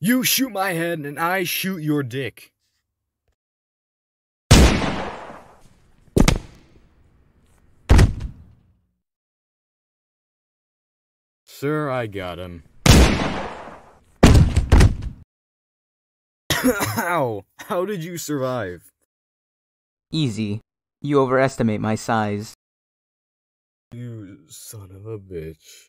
You shoot my head and I shoot your dick. Sir, I got him. Ow! How did you survive? Easy. You overestimate my size. You son of a bitch.